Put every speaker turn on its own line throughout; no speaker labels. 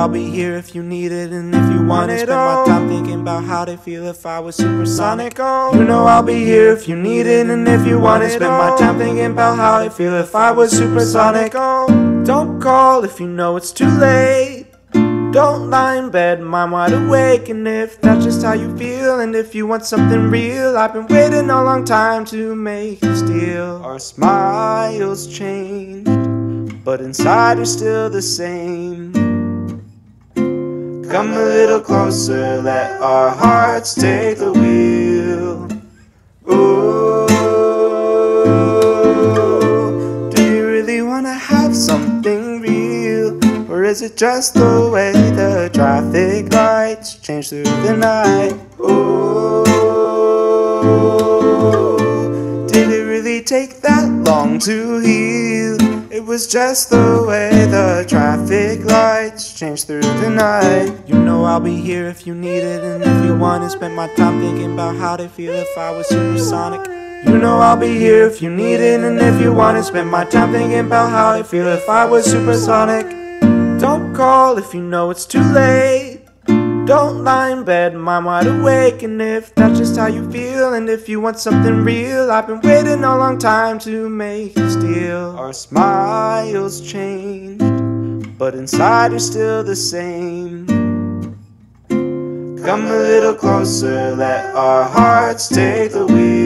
I'll be here if you need it, and if you want it, spend my time thinking about how they feel if I was supersonic. Oh, You know I'll be here if you need it, and if you want it, spend my time thinking about how I feel if I was supersonic. Oh, Don't call if you know it's too late. Don't lie in bed, mind wide awake. And if that's just how you feel, and if you want something real, I've been waiting a long time to make you steal. Our smiles changed, but inside you're still the same. Come a little closer, let our hearts take the wheel. Ooh, do you really wanna have something real? Or is it just the way the traffic lights change through the night? Ooh, did it really take that long to heal? Was just the way the traffic lights change through the night. You know I'll be here if you need it, and if you want to spend my time thinking about how they feel if I was supersonic. You know I'll be here if you need it, and if you want to spend my time thinking about how I feel if I was supersonic. Don't call if you know it's too late. Don't lie in bed, mind wide awake. And if that's just how you feel, and if you want something real, I've been waiting a long time to make you steal. Our smiles changed, but inside you're still the same. Come a little closer, let our hearts take the wheel.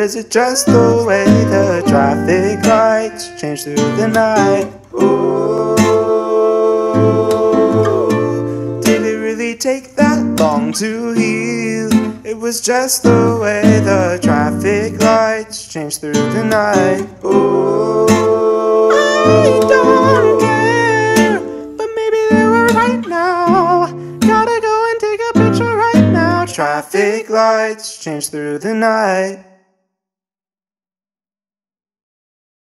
Is it just the way the traffic lights change through the night? Ooh, did it really take that long to heal? It was just the way the traffic lights change through the night. Ooh, I don't care, but maybe they were right now. Gotta go and take a picture right now. Traffic lights change through the night.